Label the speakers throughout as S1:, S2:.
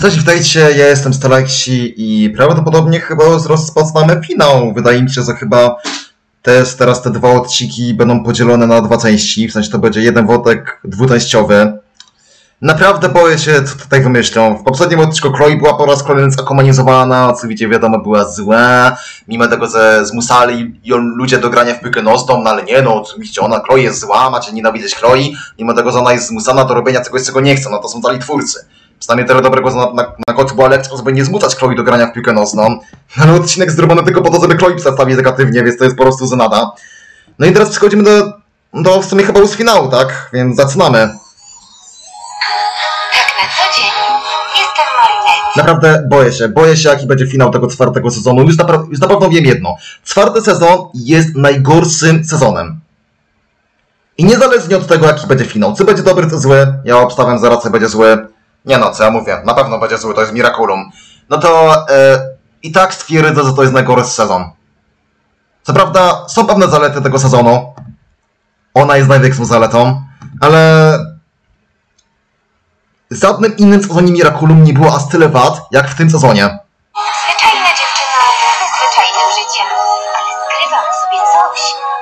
S1: Cześć, witajcie, ja jestem Stalaksi i prawdopodobnie chyba rozpoczynamy finał. Wydaje mi się, że chyba też teraz te dwa odcinki będą podzielone na dwa części, w sensie to będzie jeden wątek dwuczęściowy. Naprawdę boję się, co tutaj wymyślą. W poprzednim odcinku Chloe była po raz kolejny zakomanizowana, co widzicie, wiadomo, była zła. Mimo tego, że zmusali ją ludzie do grania w piłkę nożną, no ale nie, no oczywiście ona, Chloe jest zła, macie nienawidzieć Chloe. Mimo tego, że ona jest zmusana do robienia czegoś, czego nie chce, no to są dali twórcy. Przynajmniej tyle dobrego na, na, na końcu była lekcja, żeby nie zmuszać Chloe do grania w piłkę nożną. Ale odcinek zrobiony tylko po to, żeby Chloe przedstawić negatywnie, więc to jest po prostu zenada. No i teraz przechodzimy do, do w sumie chyba już finału, tak? Więc zaczynamy.
S2: Tak na co dzień jestem Marinette.
S1: Naprawdę boję się, boję się jaki będzie finał tego czwartego sezonu. Już, napra- już na pewno wiem jedno. Czwarty sezon jest najgorszym sezonem. I niezależnie od tego jaki będzie finał, czy będzie dobry, czy zły, ja obstawiam zaraz, będzie zły. Nie no, co ja mówię, na pewno będzie zły, to jest Miraculum. No to e, i tak stwierdzę, że to jest najgorszy sezon. Co prawda są pewne zalety tego sezonu. Ona jest największą zaletą, ale w żadnym innym sezonie Miraculum nie było aż tyle wad, jak w tym sezonie.
S2: Zwyczajna dziewczyna ze zwyczajnym życiem, ale skrywam w sobie coś,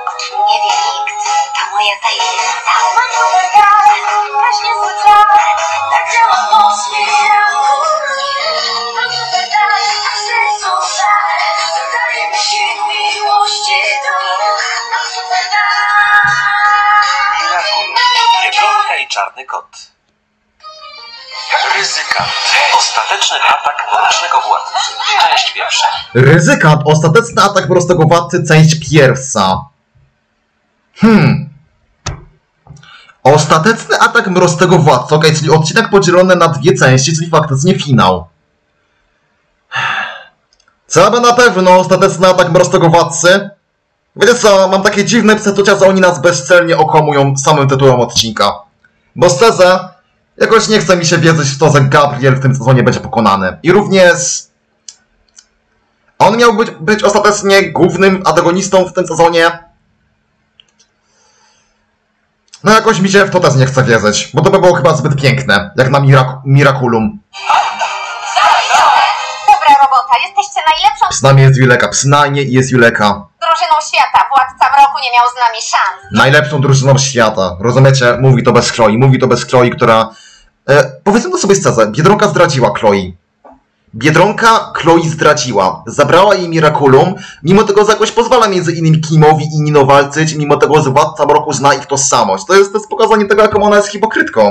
S2: o czym nie wie nikt. To moja tajemnica.
S3: Ostateczny atak mrocznego władcy. Część pierwsza.
S1: Ryzykant, ostateczny atak prostego władcy, część pierwsza. Hmm. Ostateczny atak mrocznego władcy, okej, czyli odcinek podzielony na dwie części, czyli faktycznie finał. Aby na pewno ostateczny atak mrocznego władcy? Wiecie co, mam takie dziwne przeczucia, że oni nas bezcelnie okomują samym tytułem odcinka. Bo szczerze, jakoś nie chce mi się wierzyć w to, że Gabriel w tym sezonie będzie pokonany. I również on miał być, być ostatecznie głównym antagonistą w tym sezonie. No jakoś mi się w to też nie chce wierzyć, bo to by było chyba zbyt piękne, jak na Mirak Miraculum.
S2: Dobra robota, jesteście najlepszą
S1: Przynajmniej jest Juleka, przynajmniej jest Juleka.
S2: drużyną świata. Władca mroku nie miał z nami szans.
S1: Najlepszą drużyną świata. Rozumiecie? Mówi to bez Chloe. Mówi to bez Chloe, która... E, powiedzmy to sobie szczerze, Biedronka zdradziła Chloe. Biedronka Chloe zdradziła. Zabrała jej Miraculum, mimo tego, że jakoś pozwala między innymi Kimowi i Nino walczyć, mimo tego, że Władca Mroku zna ich tożsamość. To jest, to jest pokazanie tego, jaką ona jest hipokrytką.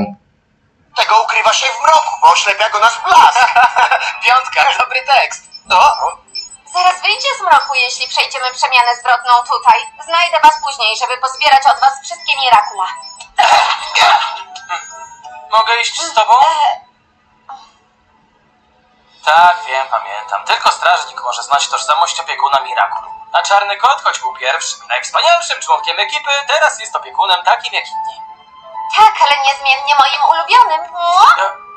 S4: Tego ukrywa się w mroku, bo oślepia go nasz blask. Piątka, dobry tekst. No,
S2: Zaraz wyjdzie z mroku, jeśli przejdziemy przemianę zwrotną tutaj. Znajdę was później, żeby pozbierać od was wszystkie mirakula.
S5: Mogę iść z tobą? Tak, wiem, pamiętam. Tylko strażnik może znać tożsamość opiekuna Miraculum. A czarny kot, choć był pierwszym najwspanialszym członkiem ekipy, teraz jest opiekunem takim jak inni.
S2: Tak, ale niezmiennie moim ulubionym. Mua!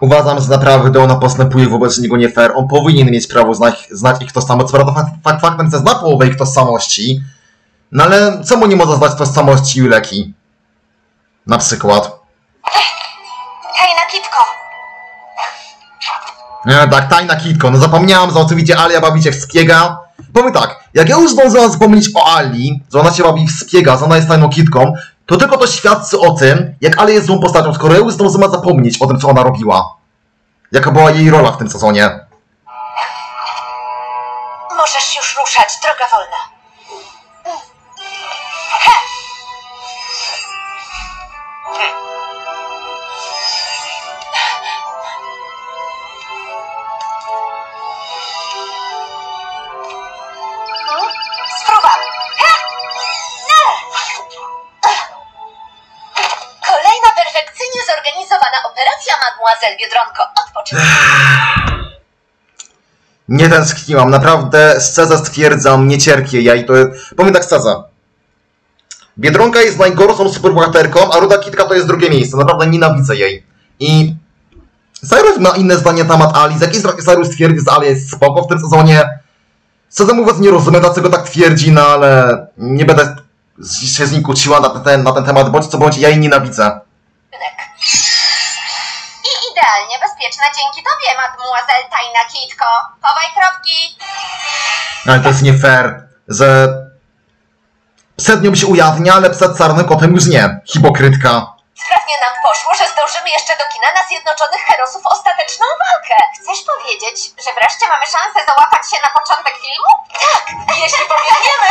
S1: Uważam, że naprawdę ona postępuje wobec niego nie fair. On powinien mieć prawo znać, znać ich tożsamość. Co prawda fakt, fakt, faktem, że zna połowę ich tożsamości. No ale co mu nie może znać tożsamości Juleki? Na przykład.
S2: Tajna kitko.
S1: Nie, tak, tajna kitko. No zapomniałam, że oczywiście Alia bawi się w szpiega. Powiem tak, jak ja już zdążyłam zapomnieć o Ali, że ona się bawi w że ona jest tajną kitką, to tylko to świadczy o tym, jak Alia jest złą postacią, skoro ja już zdążyłam zapomnieć o tym, co ona robiła. Jaka była jej rola w tym sezonie.
S2: Możesz już ruszać, droga wolna. Mademoiselle Biedronko. Odpoczynaj.
S1: Nie tęskniłam, naprawdę szczerze stwierdzam, nie cierpię ja i to jest... Powiem tak. Biedronka jest najgorszą superbohaterką, a Ruda Kitka to jest drugie miejsce. Naprawdę nienawidzę jej. I Cyrus ma inne zdanie na temat Ali. Z jakiej Cyrus twierdzi, że Ali jest spoko w tym sezonie? Szczerze mówiąc nie rozumiem, dlaczego tak twierdzi, no ale nie będę się z nim kłóciła na ten, na ten temat, bądź co bądź, ja jej nienawidzę.
S2: Bezpieczna dzięki tobie, mademoiselle Tajna Kitko. Chowaj kropki.
S1: Ale to jest nie fair, że przed nią się ujawnia, ale przed czarnym kotem już nie. Hipokrytka.
S2: Sprawnie nam poszło, że zdążymy jeszcze do kina na Zjednoczonych Herosów ostateczną walkę. Chcesz powiedzieć, że wreszcie mamy szansę załapać się na początek filmu? Tak, jeśli pobiegniemy.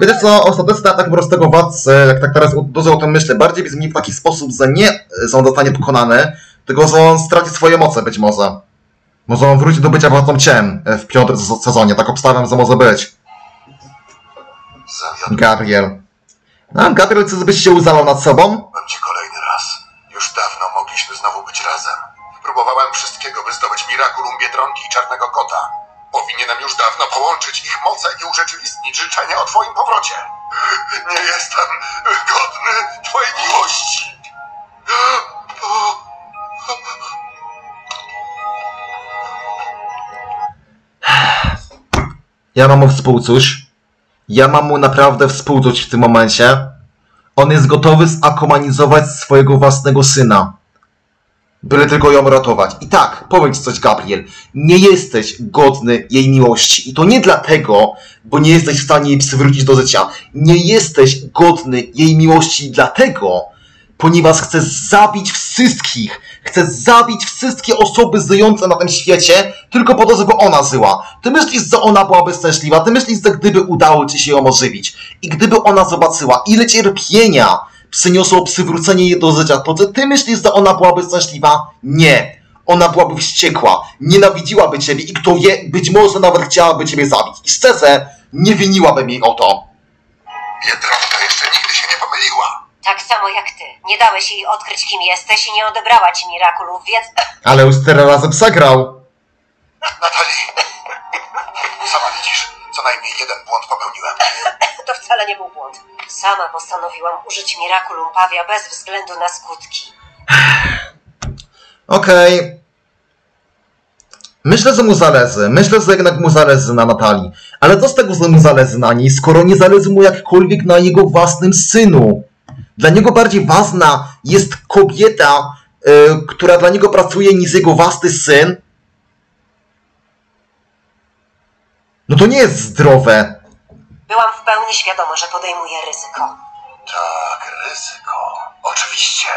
S1: Wiecie co, ostateczny atak prostego władcy, jak tak teraz dużo o tym myślę, bardziej brzmi w taki sposób, że nie on zostanie pokonany, tylko że on straci swoje moce być może. Może on wróci do bycia władcą ciem e, w piątym se- sezonie, tak obstawiam, że może być.
S6: Zawiodłem
S1: Gabriel. A, Gabriel chce, żebyś się uzalał nad sobą?
S6: cię kolejny raz. Już dawno mogliśmy znowu być razem. Próbowałem wszystkiego, by zdobyć Miraculum Biedronki i Czarnego Kota. Powinienem już dawno połączyć ich moce i urzeczywistnić życzenia o twoim powrocie. Nie jestem godny twojej miłości.
S1: Ja mam mu współczuć. Ja mam mu naprawdę współczuć w tym momencie. On jest gotowy zakomanizować swojego własnego syna. Byle tylko ją ratować. I tak, powiem ci coś, Gabriel. Nie jesteś godny jej miłości. I to nie dlatego, bo nie jesteś w stanie jej przywrócić do życia. Nie jesteś godny jej miłości dlatego, ponieważ chcesz zabić wszystkich. Chcesz zabić wszystkie osoby żyjące na tym świecie, tylko po to, żeby ona żyła. Ty myślisz, że ona byłaby szczęśliwa, ty myślisz, że gdyby udało ci się ją ożywić i gdyby ona zobaczyła, ile cierpienia przyniosło przywrócenie jej do życia, to ty myślisz, że ona byłaby szczęśliwa? Nie. Ona byłaby wściekła, nienawidziłaby ciebie i kto wie, być może nawet chciałaby ciebie zabić. I szczerze, nie winiłabym jej o to.
S6: Biedronka jeszcze nigdy się nie pomyliła.
S2: Tak samo jak ty. Nie dałeś jej odkryć, kim jesteś i nie odebrała ci Miraculów, więc...
S1: Ale już tyle razy przegrał.
S6: Natalii, sama widzisz, co najmniej jeden błąd popełniłem.
S2: To wcale nie był błąd. Sama postanowiłam użyć Miraculum Pawia bez względu na skutki.
S1: Okej. Myślę, że mu zależy. Myślę, że jednak mu zależy na Natalii. Ale co z tego, że mu zależy na niej, skoro nie zależy mu jakkolwiek na jego własnym synu? Dla niego bardziej ważna jest kobieta, y, która dla niego pracuje, niż jego własny syn. No to nie jest zdrowe.
S2: Byłam w pełni świadoma, że podejmuję ryzyko.
S6: Tak, ryzyko. Oczywiście.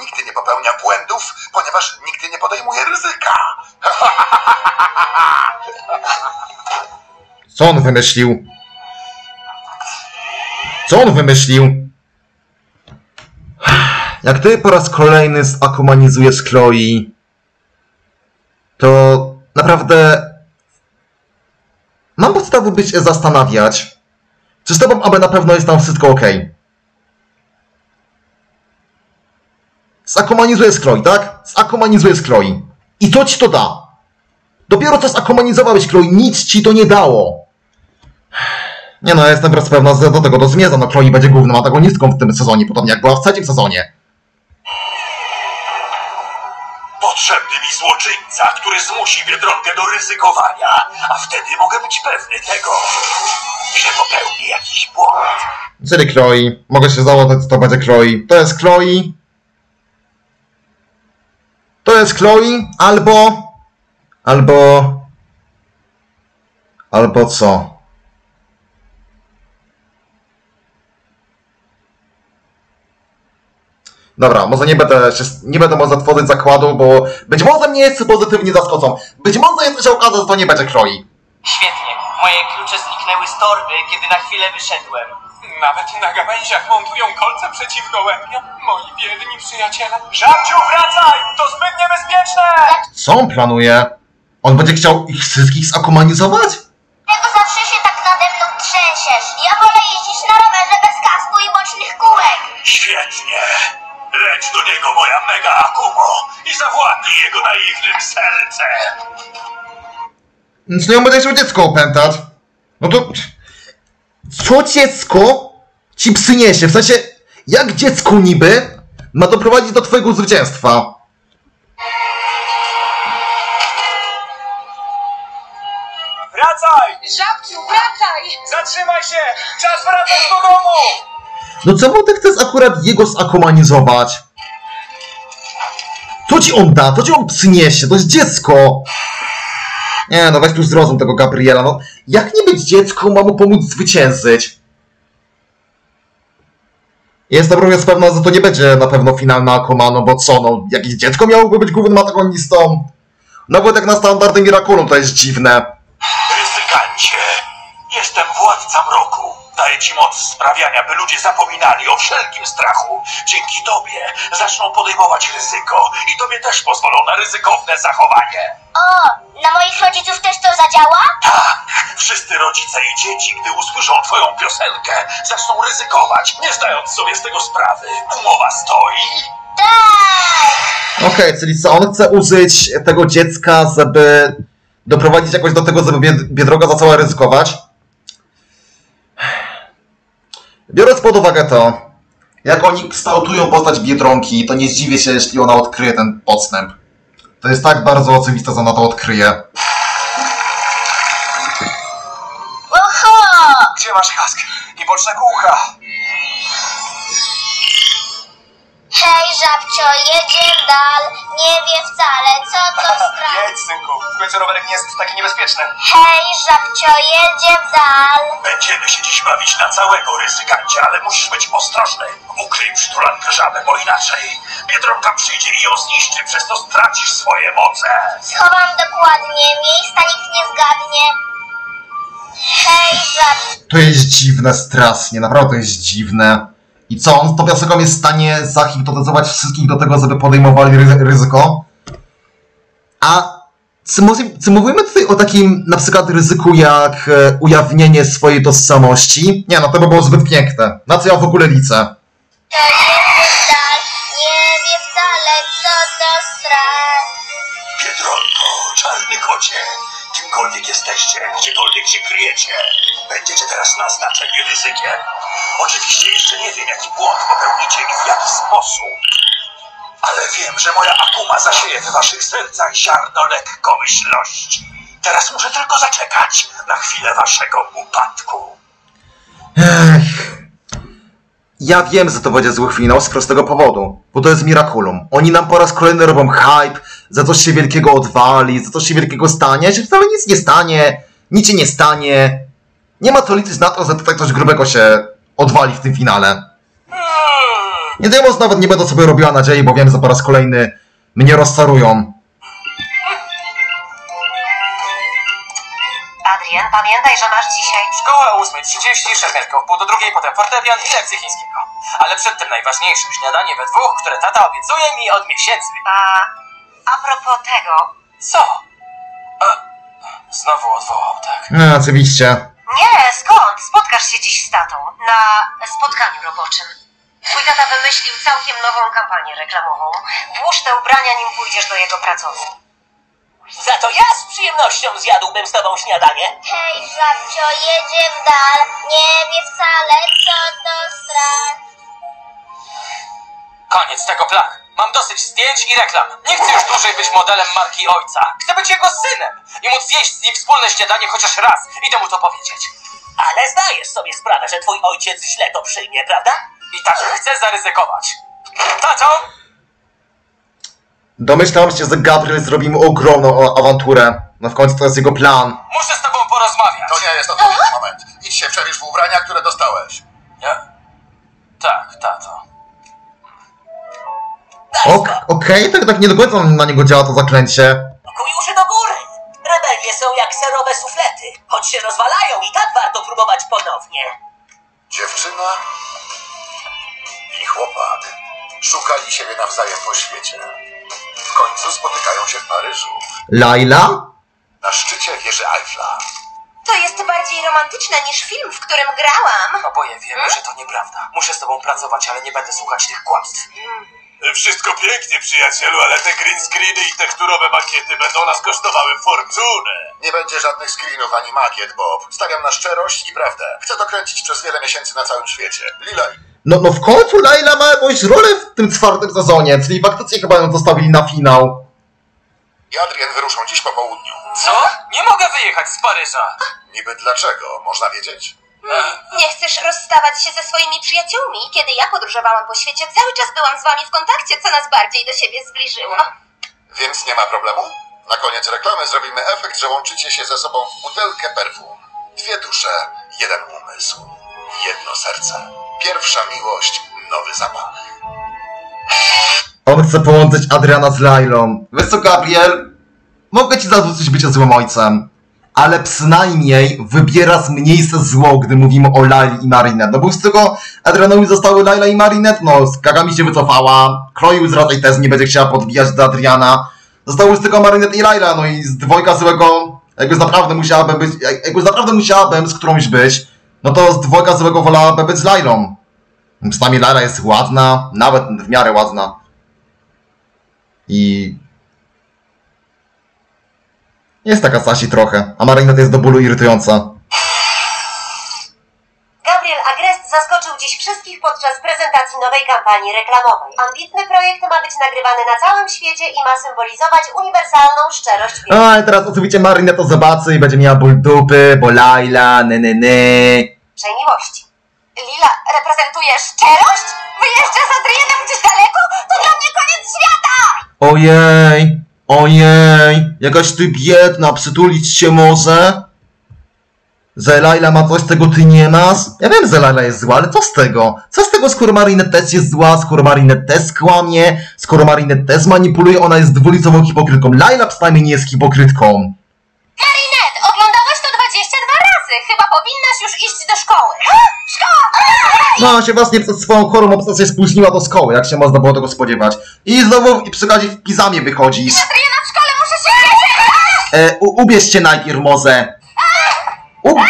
S6: Nigdy nie popełnia błędów, ponieważ nigdy nie podejmuje ryzyka.
S1: Co on wymyślił? Co on wymyślił? Jak ty po raz kolejny zakumanizujesz Chloe, to naprawdę mam podstawę być zastanawiać, czy z tobą aby na pewno jest tam wszystko ok. Zakumanizujesz Chloe, tak? Zakumanizujesz Chloe. I co ci to da? Dopiero co zakomunizowałeś Chloe, nic ci to nie dało. Nie no, ja jestem wręcz pewna, że do tego to zmierza. No Chloe będzie główną antagonistką w tym sezonie, podobnie jak była w trzecim sezonie.
S7: Potrzebny mi złoczyńca, który zmusi Biedronkę do ryzykowania, a wtedy mogę być pewny tego, że popełni jakiś błąd.
S1: Czyli Chloe. Mogę się założyć, że to będzie Chloe. To jest Chloe. To jest Chloe, albo... Albo... Albo co? Dobra, może nie będę się, nie będę może tworzyć zakładu, bo być może mnie jest pozytywnie zaskoczą. Być może jeszcze się okaże, że to nie będzie Chloe.
S5: Świetnie. Moje klucze zniknęły z torby, kiedy na chwilę wyszedłem.
S8: Nawet na gałęziach montują kolce przeciw gołębiom, moi biedni przyjaciele.
S7: Żabciu, wracaj! To zbyt niebezpieczne!
S1: Co on planuje? On będzie chciał ich wszystkich zakumanizować?
S9: Czego zawsze się tak nade mną trzęsiesz? Ja wolę jeździć na rowerze bez kasku i bocznych kółek.
S7: Świetnie! Leć do niego, moja mega Akumo, i zawładnij jego naiwnym sercem!
S1: Czyli on będzie chciał dziecko opętać. No to... Co dziecko ci przyniesie? W sensie, jak dziecko niby ma doprowadzić do twojego zwycięstwa?
S7: Wracaj!
S2: Żabciu, wracaj!
S8: Zatrzymaj się! Czas wracać do domu!
S1: No czemu ty chcesz akurat jego zakomanizować? Co ci on da? Co ci on przyniesie? To jest dziecko! Nie no, weź tu zrozum tego Gabriela, no. Jak nie być dziecko, ma mu pomóc zwyciężyć? Jestem również pewna, że to nie będzie na pewno finalna Akuma, no bo co, no, jakieś dziecko miałoby być głównym antagonistą? Nawet jak na standardy Miraculum to jest dziwne.
S7: Ryzykancie, jestem władca mroku. Daję ci moc sprawiania, by ludzie zapominali o wszelkim strachu. Dzięki tobie zaczną podejmować ryzyko i tobie też pozwolą na ryzykowne zachowanie.
S9: O, na moich rodziców też to zadziała?
S7: Tak, wszyscy rodzice i dzieci, gdy usłyszą twoją piosenkę, zaczną ryzykować, nie zdając sobie z tego sprawy. Umowa stoi.
S9: Tak!
S1: Okej, czyli co, on chce użyć tego dziecka, żeby doprowadzić jakoś do tego, żeby Bied- Biedroga zaczęła ryzykować? Biorąc pod uwagę to, jak oni kształtują postać Biedronki, to nie zdziwię się, jeśli ona odkryje ten podstęp. To jest tak bardzo oczywiste, że ona to odkryje.
S9: Oho!
S8: Gdzie masz kask? I boczne kółka.
S9: Hej, żabcio, jedziemy dal. Nie wie wcale, co to strach.
S8: Jedź, synku. W końcu rowerek nie jest taki niebezpieczny.
S9: Hej, żabcio, jedziemy dal.
S7: Będziemy się dziś bawić na całego ryzykancie, ale musisz być ostrożny. Ukryj przytulankę żabę, bo inaczej Biedronka przyjdzie i ją zniszczy, przez to stracisz swoje moce.
S9: Schowam dokładnie, miejsca nikt nie zgadnie. Hej, żabcio.
S1: To jest dziwne strasznie, naprawdę to jest dziwne. I co, on z piosenką jest w stanie zahipnotyzować wszystkich do tego, żeby podejmowali ryzy- ryzyko? A czy, mówi- czy mówimy tutaj o takim na przykład ryzyku jak e, ujawnienie swojej tożsamości? Nie, no to by było zbyt piękne. Na co ja w ogóle liczę?
S9: To jedziemy dal. Nie wie wcale, co to strach.
S7: Biedronko, czarny kocie, kimkolwiek jesteście, gdziekolwiek się kryjecie, będziecie teraz naznaczeni ryzykiem. Oczywiście jeszcze nie wiem, jaki błąd popełnicie i w jaki sposób. Ale wiem, że moja akuma zasieje w waszych sercach ziarno lekkomyślności. Teraz muszę tylko zaczekać na chwilę waszego upadku.
S1: Ech. Ja wiem, że to będzie zły finał z prostego powodu, bo to jest Miraculum. Oni nam po raz kolejny robią hype, za coś się wielkiego odwali, za coś się wielkiego stanie, się wcale nic nie stanie, nic się nie stanie. Nie ma co liczyć na to, że tutaj coś grubego się odwali w tym finale. Nie Demos nawet nie będę sobie robiła nadziei, bo wiem, że po raz kolejny mnie rozczarują.
S2: Adrian, pamiętaj, że masz dzisiaj...
S5: Szkoła o 8.30, szermierka w pół do drugiej, potem fortepian i lekcje chińskiego. Ale przed tym najważniejsze śniadanie we dwóch, które tata obiecuje mi od miesięcy.
S2: A, a propos tego...
S5: Co? A, znowu odwołał, tak?
S1: No, oczywiście.
S2: Nie, skąd? Spotkasz się dziś z tatą. Na spotkaniu roboczym. Twój tata wymyślił całkiem nową kampanię reklamową. Włóż te ubrania, nim pójdziesz do jego pracowni.
S10: Za to ja z przyjemnością zjadłbym z tobą śniadanie.
S9: Hej, żabcio, jedziemy dal. Nie wie wcale, co to strach.
S5: Koniec tego planu. Mam dosyć zdjęć i reklam. Nie chcę już dłużej być modelem marki ojca. Chcę być jego synem i móc zjeść z nim wspólne śniadanie chociaż raz. Idę mu to powiedzieć.
S10: Ale zdajesz sobie sprawę, że twój ojciec źle to przyjmie, prawda?
S5: I tak chcę zaryzykować. Tato!
S1: Domyślam się, że Gabriel zrobi mu ogromną awanturę. No w końcu to jest jego plan.
S5: Muszę z tobą porozmawiać.
S6: To nie jest odpowiedni moment. Idź się przebierz w ubrania, które dostałeś.
S5: Ja? Tak, tato.
S1: Ok, Okej, tak, tak nie do końca na niego działa to zaklęcie.
S10: Kuj uszy do góry. Rebelie są jak serowe suflety. Choć się rozwalają, i tak warto próbować ponownie.
S6: Dziewczyna i chłopak szukali siebie nawzajem po świecie. W końcu spotykają się w Paryżu,
S1: Laila?
S6: na szczycie wieży Eiffla.
S2: To jest bardziej romantyczne niż film, w którym grałam.
S5: Oboje wiemy, że to nieprawda. Muszę z tobą pracować, ale nie będę słuchać tych kłamstw.
S7: Wszystko pięknie, przyjacielu, ale te green screeny i tekturowe makiety będą nas kosztowały fortunę.
S6: Nie będzie żadnych screenów ani makiet, Bob. Stawiam na szczerość i prawdę. Chcę to kręcić przez wiele miesięcy na całym świecie. Lila,
S1: No, no w końcu Laila ma jakąś rolę w tym czwartym sezonie, czyli faktycznie chyba ją zostawili na finał.
S6: i Adrian wyruszą dziś po południu.
S5: Co? Nie mogę wyjechać z Paryża.
S6: Niby dlaczego? Można wiedzieć?
S2: Nie chcesz rozstawać się ze swoimi przyjaciółmi? Kiedy ja podróżowałam po świecie, cały czas byłam z wami w kontakcie, co nas bardziej do siebie zbliżyło.
S6: Więc nie ma problemu? Na koniec reklamy zrobimy efekt, że łączycie się ze sobą w butelkę perfum. Dwie dusze, jeden umysł, jedno serce. Pierwsza miłość, nowy zapach.
S1: On chce połączyć Adriana z Lailą. Wiesz co, Gabriel? Mogę ci zarzucić bycie złym ojcem. Ale przynajmniej wybiera zmniejsze zło, gdy mówimy o Laili i Marinette. No bo z tego Adrianowi zostały Laila i Marinette, no z Kagami się wycofała, Chloe z raczej też nie będzie chciała podbijać do Adriana. Zostały z tego Marinette i Laila, no i z dwojga złego, jakby naprawdę musiałabym być, jak- jakby naprawdę musiałabym z którąś być, no to z dwojga złego wolałabym być z Lailą. Przynajmniej Laila jest ładna, nawet w miarę ładna. I... Jest taka Sasi trochę, a Marinette jest do bólu irytująca.
S11: Gabriel Agrest zaskoczył dziś wszystkich podczas prezentacji nowej kampanii reklamowej. Ambitny projekt ma być nagrywany na całym świecie i ma symbolizować uniwersalną szczerość wiedzy.
S1: A, i teraz oczywiście Marinette to zobaczy i będzie miała ból dupy, bo Laila, ne, ne, ne.
S11: miłości.
S2: Lila, reprezentujesz szczerość? Wyjeżdża z Adrianem gdzieś daleko? To dla mnie koniec świata!
S1: Ojej, ojej, jakaś ty biedna, przytulić cię może? Że Laila ma coś, czego ty nie masz? Ja wiem, że Laila jest zła, ale co z tego? Co z tego, skoro Marinette też jest zła, skoro Marinette też kłamie, skoro Marinette też manipuluje, ona jest dwulicową hipokrytką. Laila przynajmniej nie jest hipokrytką.
S2: Marinette, oglądałaś to 22 razy. Chyba powinnaś już iść do szkoły. Szkoła!
S1: No, się właśnie przez swoją chorą obsesję spóźniła do szkoły, jak się można było tego spodziewać. I znowu i przy okazji w pizamie wychodzisz.
S2: Adriana w szkole muszę się!
S1: E, u, ubierz się najpierw może. U...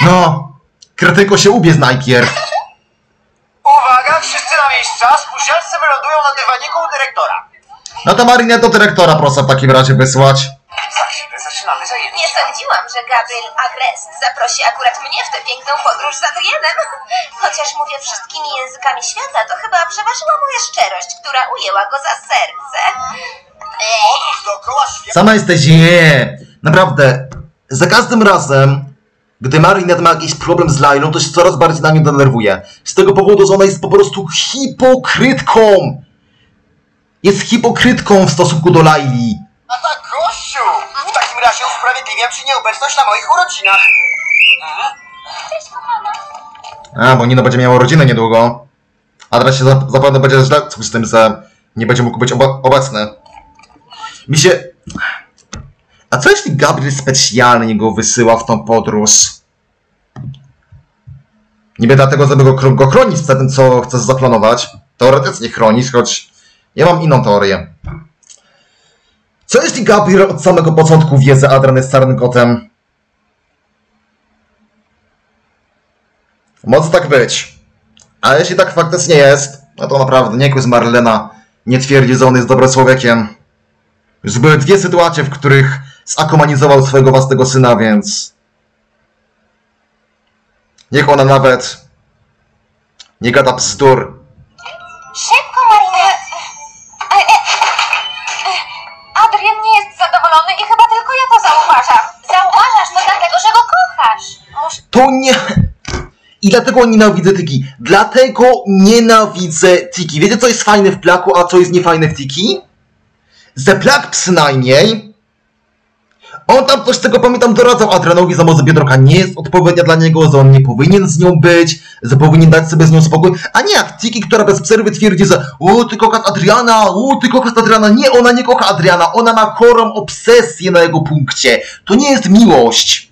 S1: No, kretyko się ubierz najpierw.
S4: Uwaga, wszyscy na miejsca, spóźnialcy wylądują na dywaniku u dyrektora.
S1: No to Marinette do dyrektora proszę w takim razie wysłać.
S4: Zaczynamy zajęcia.
S2: Nie sądziłam, że Gabriel Agrest zaprosi akurat mnie w tę piękną podróż z Adrianem. Chociaż mówię wszystkimi językami świata, to chyba przeważyła moja szczerość, która ujęła go za serce.
S4: Podróż dookoła świata.
S1: Sama jesteś nie. Naprawdę, za każdym razem, gdy Marinette ma jakiś problem z Lailą, to się coraz bardziej na mnie denerwuje. Z tego powodu, że ona jest po prostu hipokrytką. Jest hipokrytką w stosunku do Laili.
S4: A tak, gościu! W takim razie usprawiedliwiam ci nieobecność na moich urodzinach.
S1: A, bo Nino będzie miała rodzinę niedługo. A teraz się zap- zapewne będzie źle z tym, że nie będzie mógł być obo- obecny. Mi się... A co jeśli Gabriel specjalnie go wysyła w tą podróż? Niby dlatego, żeby go, go chronić przed tym, co chcesz zaplanować. Teoretycznie chronić, choć ja mam inną teorię. Co jeśli Gabriel od samego początku wie, że Adrian jest czarnym kotem? Może tak być. A jeśli tak faktycznie jest, no to naprawdę nie z Marlena nie twierdzi, że on jest dobrym człowiekiem. Już były dwie sytuacje, w których zakomanizował swojego własnego syna, więc... Niech ona nawet nie gada bzdur.
S2: Szybko, Marinette! Zauważam. Zauważasz to dlatego, że go kochasz.
S1: To nie... I dlatego nienawidzę Tiki. Dlatego nienawidzę Tiki. Wiecie, co jest fajne w Plaku, a co jest niefajne w Tiki? Że Plak przynajmniej... On tam coś z tego pamiętam doradzał Adrianowi za może Biedronka nie jest odpowiednia dla niego, że on nie powinien z nią być, że powinien dać sobie z nią spokój, a nie jak Tiki, która bez przerwy twierdzi, że o, ty kochasz Adriana, o, ty kochasz Adriana. Nie, ona nie kocha Adriana, ona ma chorą obsesję na jego punkcie. To nie jest miłość.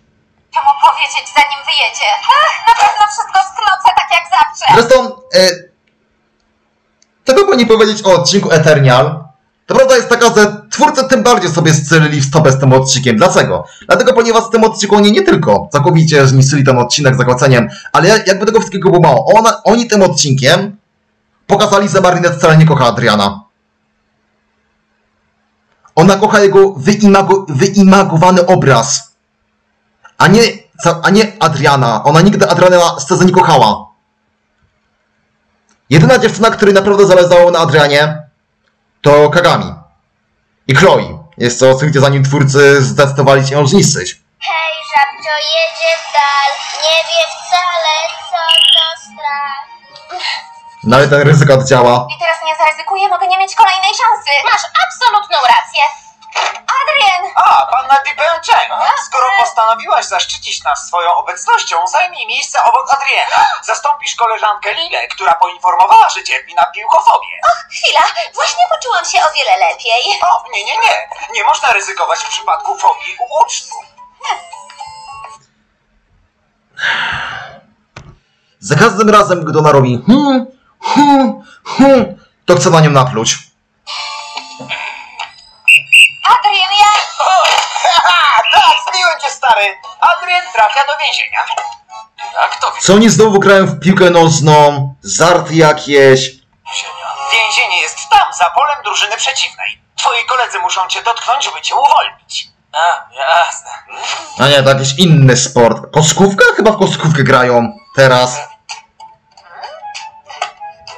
S2: Mu powiedzieć, zanim wyjedzie. Ach, na pewno wszystko sknocę tak jak zawsze.
S1: Zresztą, e, co by nie powiedzieć o odcinku Eternial? To prawda jest taka, że twórcy tym bardziej sobie strzelili w stopę z tym odcinkiem. Dlaczego? Dlatego, ponieważ w tym odcinku oni nie tylko całkowicie zniszczyli ten odcinek zakończeniem, ale jakby tego wszystkiego było mało. Ona, oni tym odcinkiem pokazali, że Marinette wcale nie kocha Adriana. Ona kocha jego wyimago, wyimagowany obraz, a nie, a nie Adriana. Ona nigdy Adriana szczerze nie kochała. Jedyna dziewczyna, której naprawdę zależało na Adrianie, to Kagami. I Chloe. Jest to oczywiście zanim twórcy zdecydowali się ją zniszczyć.
S9: Hej, żabcio, jedzie w dal. Nie wie wcale, co to strach.
S1: No ale ten ryzyko oddziała.
S2: I teraz nie zaryzykuję, mogę nie mieć kolejnej szansy. Masz absolutną rację. Adrian!
S12: A, panna Dipenczeń, skoro postanowiłaś zaszczycić nas swoją obecnością, zajmij miejsce obok Adriana. Zastąpisz koleżankę Lilę, która poinformowała, że cierpi na piłkofobię.
S2: Chwila, właśnie poczułam się o wiele lepiej.
S12: O, nie, nie, nie. Nie można ryzykować w przypadku fobii u uczniów.
S1: Za każdym razem, gdy ona robi hmm, hmm, hmm, to chce na nią napluć.
S12: Stary. Adrian trafia do więzienia.
S5: Jak to
S1: Co oni znowu grają w piłkę nożną? Żarty jakieś.
S5: więzienia?
S12: Więzienie jest tam, za polem drużyny przeciwnej. Twoi koledzy muszą cię dotknąć, by cię uwolnić.
S5: A, jasne.
S1: A nie, to jakiś inny sport. Koszkówka? Chyba w koszkówkę grają teraz.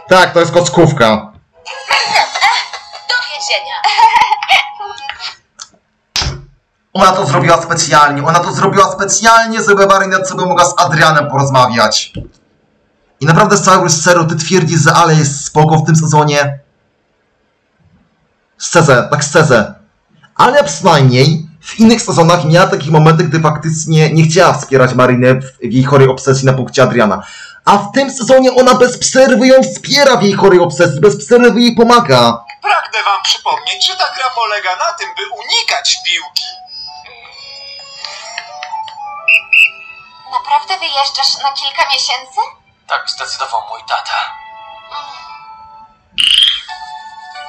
S1: Tak, to jest koszkówka.
S2: Do więzienia.
S1: Ona to zrobiła specjalnie. Ona to zrobiła specjalnie, żeby Marinette sobie mogła z Adrianem porozmawiać. I naprawdę z całego serio, ty twierdzisz, że Ale jest spoko w tym sezonie? Szczerze, tak szczerze. Ale przynajmniej w innych sezonach miała takich momentów, gdy faktycznie nie chciała wspierać Marinette w jej chorej obsesji na punkcie Adriana. A w tym sezonie ona bez przerwy ją wspiera w jej chorej obsesji, bez przerwy jej pomaga.
S6: Pragnę wam przypomnieć, że ta gra polega na tym, by unikać piłki.
S2: Naprawdę wyjeżdżasz na kilka miesięcy?
S5: Tak zdecydował mój tata.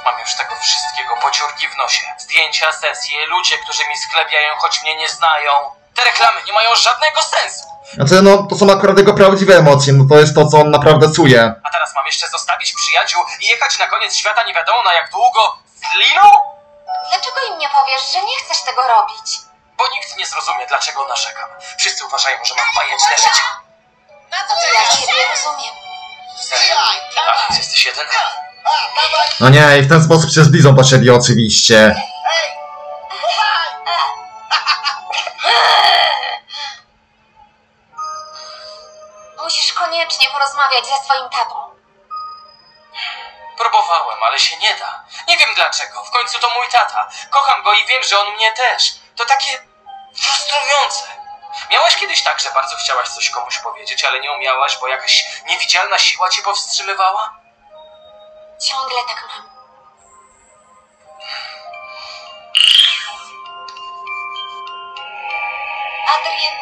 S5: Mam już tego wszystkiego pociurki w nosie. Zdjęcia, sesje, ludzie, którzy mi sklepiają, choć mnie nie znają. Te reklamy nie mają żadnego sensu.
S1: Znaczy, no, to są akurat jego prawdziwe emocje, no to jest to, co on naprawdę czuje.
S5: A teraz mam jeszcze zostawić przyjaciół i jechać na koniec świata nie wiadomo na jak długo z Lilą?
S2: Dlaczego im nie powiesz, że nie chcesz tego robić?
S5: Bo nikt nie zrozumie, dlaczego narzekam. Wszyscy uważają, że mam bajeczne życie.
S2: Ja ciebie rozumiem.
S5: Serio? A, jesteś jeden?
S1: No nie, i w ten sposób się zbliżą do siebie oczywiście.
S2: Musisz koniecznie porozmawiać ze swoim tatą.
S5: Próbowałem, ale się nie da. Nie wiem dlaczego. W końcu to mój tata. Kocham go i wiem, że on mnie też. To takie frustrujące. Miałaś kiedyś tak, że bardzo chciałaś coś komuś powiedzieć, ale nie umiałaś, bo jakaś niewidzialna siła cię powstrzymywała?
S2: Ciągle tak mam. Adrian,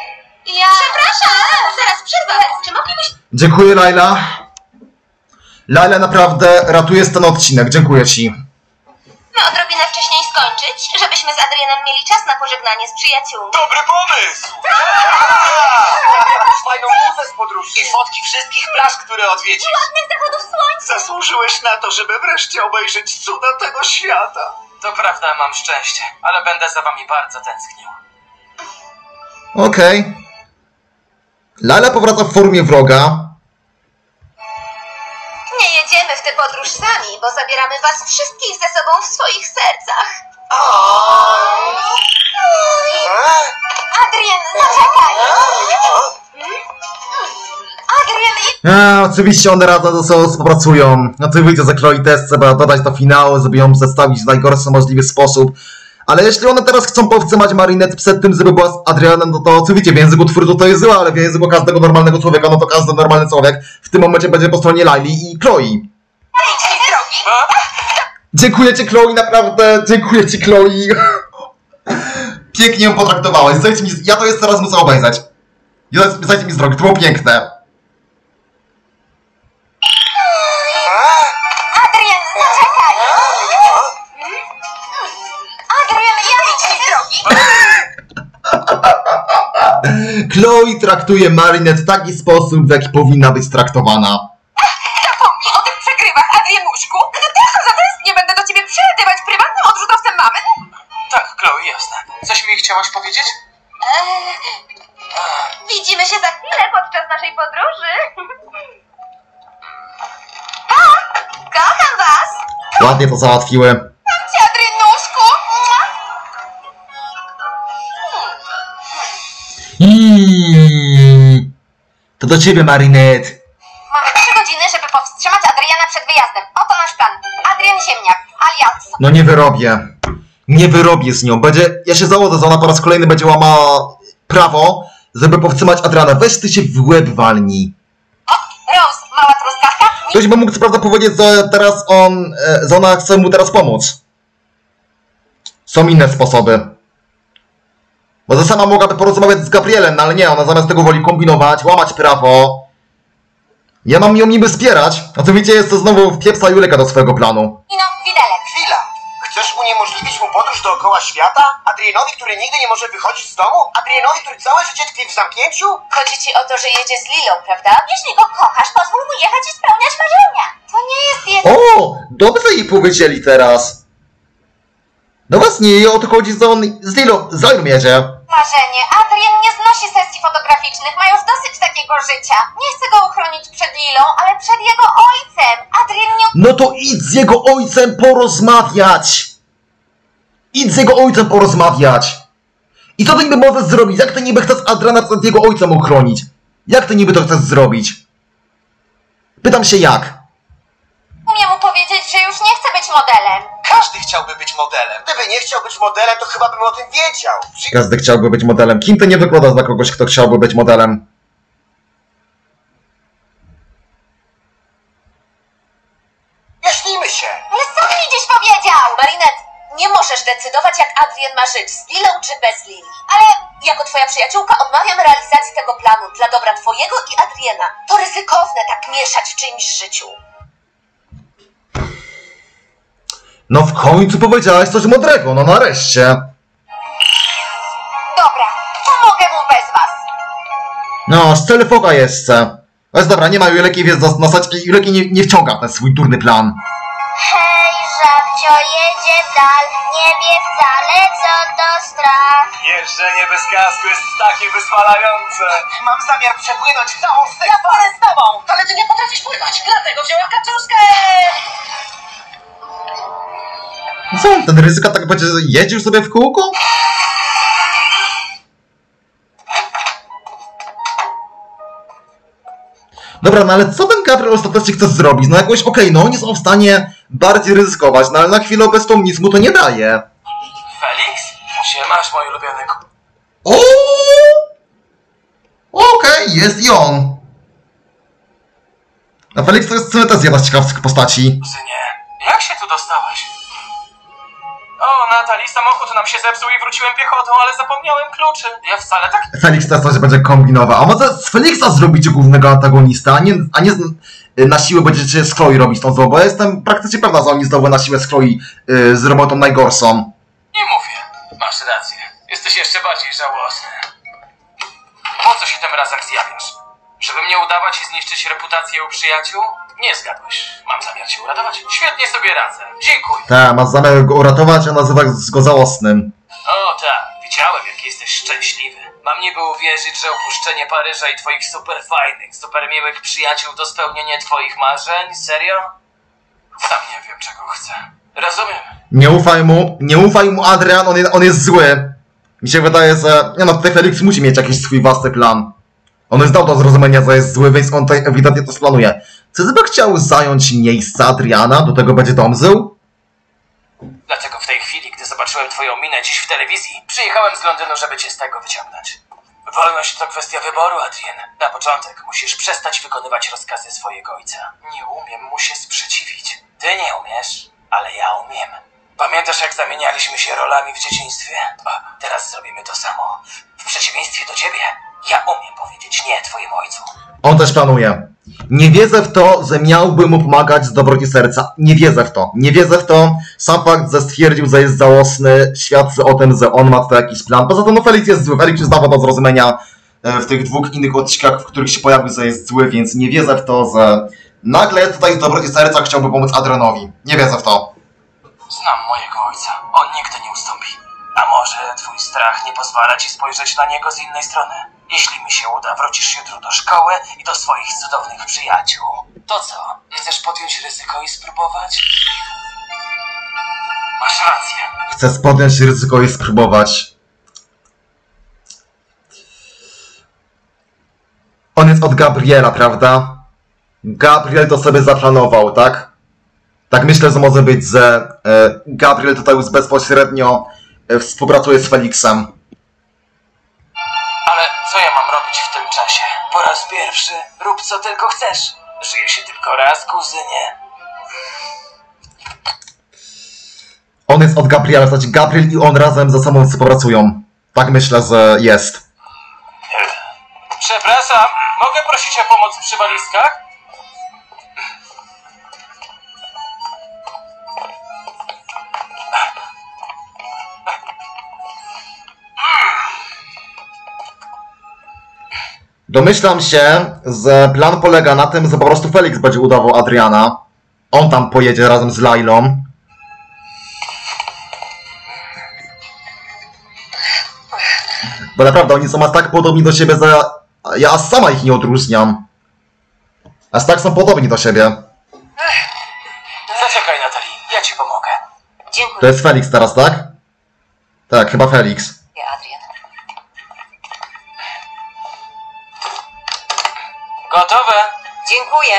S2: ja... Przepraszam! Zaraz przerwę. Czy moglibyś...
S1: Dziękuję, Laila. Laila naprawdę ratuje ten odcinek, dziękuję ci.
S2: No odrobinę wcześniej skończyć, żebyśmy z Adrianem mieli czas na pożegnanie z przyjaciółmi.
S12: Dobry pomysł! Fajną muzę z podróży i fotki wszystkich plaż, które odwiedzisz.
S2: Ładnych zachodów słońca!
S12: Zasłużyłeś na to, żeby wreszcie obejrzeć cuda tego świata.
S5: To prawda, mam szczęście, ale będę za wami bardzo tęsknił.
S1: Okej. Laila powraca w formie wroga.
S2: Nie jedziemy w tę podróż sami, bo zabieramy was wszystkich ze sobą w swoich sercach. Adrian, zaczekaj! Adrian, i
S1: A, oczywiście one razem ze sobą współpracują. Oczywiście, że Chloe też trzeba dodać do finału, żeby ją przedstawić w najgorszy możliwy sposób. Ale jeśli one teraz chcą powstrzymać Marinette przed tym, żeby była z Adrianem, no to oczywiście w języku twórców to jest złe, ale w języku każdego normalnego człowieka, no to każdy normalny człowiek w tym momencie będzie po stronie Laili i Chloe. Dziękuję ci Chloe, naprawdę, dziękuję ci Chloe. Pięknie ją potraktowałaś, Zdajcie mi, ja to jeszcze raz muszę obejrzeć. Zdajcie mi z drogi, to było piękne. Chloe traktuje Marinette w taki sposób, w jaki powinna być traktowana.
S2: Zapomnij o tych przegrywach, Adrianuszku! Tylko zatęsknię będę do ciebie przylatywać prywatnym odrzutowcem mamy!
S5: Tak, Chloe, jasne. Coś mi chciałaś powiedzieć?
S2: Eee, widzimy się za chwilę podczas naszej podróży. Pa! Kocham was!
S1: Ładnie to załatwiły.
S2: Cię, Adrianuszku!
S1: Do ciebie, Marinette.
S2: Mamy trzy godziny, żeby powstrzymać Adriana przed wyjazdem. Oto nasz plan. Adrian Ziemniak, alias
S1: No nie wyrobię. Nie wyrobię z nią. Będzie, ja się założę, że ona po raz kolejny będzie łamała prawo, żeby powstrzymać Adriana. Weź ty się w łeb walnij.
S2: Rose, mała truskawka.
S1: Ktoś by mógł co prawda powiedzieć, że teraz on, e, że ona chce mu teraz pomóc. Są inne sposoby. Bo że sama mogłaby porozmawiać z Gabrielem, no ale nie, ona zamiast tego woli kombinować, łamać prawo. Ja mam ją niby wspierać, a co widzicie, jest to znowu wpiepsa Juleka do swojego planu.
S2: Nino, widelec.
S4: Chwila! Chcesz uniemożliwić mu podróż dookoła świata? Adrianowi, który nigdy nie może wychodzić z domu? Adrianowi, który całe życie tkwi w zamknięciu?
S2: Chodzi ci o to, że jedzie z Lilą, prawda? Jeśli go kochasz, pozwól mu jechać i spełniać marzenia. To nie jest jego...
S1: O! Dobrze jej powiedzieli teraz. No właśnie, o to chodzi, że on z Lilą, z Lilą jedzie.
S2: Marzenie. Adrian nie znosi sesji fotograficznych. Ma już dosyć takiego życia. Nie chcę go uchronić przed Lilą, ale przed jego ojcem. Adrian nie...
S1: No to idź z jego ojcem porozmawiać! Idź z jego ojcem porozmawiać! I co ty niby możesz zrobić? Jak ty niby chcesz Adriana przed jego ojcem uchronić? Jak ty niby to chcesz zrobić? Pytam się jak?
S2: Umiem mu powiedzieć, że już nie chce być modelem.
S4: Każdy chciałby być modelem. Gdyby nie chciał być modelem, to chyba bym o tym wiedział. Przy...
S1: Każdy chciałby być modelem. Kim ty nie wykładasz dla kogoś, kto chciałby być modelem?
S4: Jaśnijmy się.
S2: Ale sam mi gdzieś powiedział! Marinette, nie możesz decydować, jak Adrian ma żyć, z Lilą czy bez Lili. Ale jako twoja przyjaciółka odmawiam realizacji tego planu dla dobra twojego i Adriana. To ryzykowne tak mieszać w czyimś życiu.
S1: No w końcu powiedziałaś coś mądrego, no nareszcie.
S2: Dobra, pomogę mu bez was.
S1: No, z telefoka jeszcze. Ale dobra, nie ma Juleki, więc nas- nasać Juleki nie, nie wciąga w ten swój durny plan.
S9: Hej, żabcio, jedzie dal, nie wie wcale co to strach.
S12: Jeżdżenie bez kasku jest takie wyzwalające.
S4: Mam zamiar przepłynąć całą
S10: Ja
S4: sekcję.
S10: płynę z tobą, ale ty nie potrafisz pływać, dlatego wziąłem kaczuszkę!
S1: Co, ten ryzyka tak będzie jeździł sobie w kółko? Dobra, no ale co ten Gabriel ostatecznie chce zrobić? No jakoś, okej, no oni są w stanie bardziej ryzykować, no ale na chwilę obecną nic mu to nie daje.
S5: Felix? Siemasz, mój ulubiony
S1: O! Okej, jest i on. A Felix to jest sumie też jedna z ciekawszych postaci.
S5: synie. O, Natali, samochód nam się zepsuł i wróciłem piechotą, ale zapomniałem kluczy. Ja wcale tak...
S1: Felix też coś będzie kombinował. A może z Felixa zrobicie głównego antagonista, a nie, a nie z, y, na siłę będziecie Chloe robić tą złą, bo ja jestem praktycznie pewna, że oni znowu na siłę Chloe y, z robotą najgorszą.
S5: Nie mówię. Masz rację. Jesteś jeszcze bardziej żałosny. Po co się tym razem zjawiasz? Żeby mnie udawać i zniszczyć reputację u przyjaciół? Nie zgadłeś. Mam zamiar cię uratować. Świetnie sobie radzę. Dziękuję.
S1: Tak, masz zamiar go uratować, a nazywa go żałosnym.
S5: O tak, widziałem jak jesteś szczęśliwy. Mam niby uwierzyć, że opuszczenie Paryża i twoich super fajnych, super miłych przyjaciół to spełnienie twoich marzeń? Serio? Sam nie wiem czego chcę. Rozumiem.
S1: Nie ufaj mu, nie ufaj mu Adrian, on, je- on jest zły. Mi się wydaje, że, nie no, tutaj Felix musi mieć jakiś swój własny plan. On już dał do zrozumienia, że jest zły, więc on tutaj ewidentnie to splanuje. Czy by chciał zająć miejsce Adriana, do tego będzie dążył?
S5: Dlatego w tej chwili, gdy zobaczyłem twoją minę dziś w telewizji, przyjechałem z Londynu, żeby cię z tego wyciągnąć. Wolność to kwestia wyboru, Adrien. Na początek musisz przestać wykonywać rozkazy swojego ojca. Nie umiem mu się sprzeciwić. Ty nie umiesz, ale ja umiem. Pamiętasz, jak zamienialiśmy się rolami w dzieciństwie? O, teraz zrobimy to samo. W przeciwieństwie do ciebie, ja umiem powiedzieć nie twojemu ojcu.
S1: On też planuje. Nie wierzę w to, że miałby mu pomagać z dobroci serca. Nie wierzę w to. Nie wierzę w to. Sam fakt, że stwierdził, że jest żałosny, świadczy o tym, że on ma tutaj jakiś plan. Poza tym, no Felix jest zły. Felix już dawał do zrozumienia e, w tych dwóch innych odcinkach, w których się pojawił, że jest zły, więc nie wierzę w to, że nagle tutaj z dobroci serca chciałby pomóc Adrianowi. Nie wierzę w to.
S5: Znam mojego ojca. On nigdy nie ustąpi. A może twój strach nie pozwala ci spojrzeć na niego z innej strony? Jeśli mi się uda, wrócisz jutro do szkoły i do swoich cudownych przyjaciół. To co? Chcesz podjąć ryzyko i spróbować? Masz rację.
S1: Chcę podjąć ryzyko i spróbować. On jest od Gabriela, prawda? Gabriel to sobie zaplanował, tak? Tak myślę, że może być, że e, Gabriel tutaj już bezpośrednio e, współpracuje z Felixem.
S5: Czasie? Po raz pierwszy rób co tylko chcesz. Żyje się tylko raz, kuzynie.
S1: On jest od Gabriela, znaczy Gabriel i on razem ze sobą współpracują. Tak myślę, że jest.
S5: Przepraszam, mogę prosić o pomoc przy walizkach?
S1: Domyślam się, że plan polega na tym, że po prostu Felix będzie udawał Adriana. On tam pojedzie razem z Lailą. Bo naprawdę oni są aż tak podobni do siebie, że ja, ja aż sama ich nie odróżniam. Aż tak są podobni do siebie.
S5: Zaczekaj, Natalii, ja ci pomogę.
S11: Dziękuję,
S1: To jest Felix teraz, tak? Tak, chyba Felix.
S5: Gotowe?
S11: Dziękuję.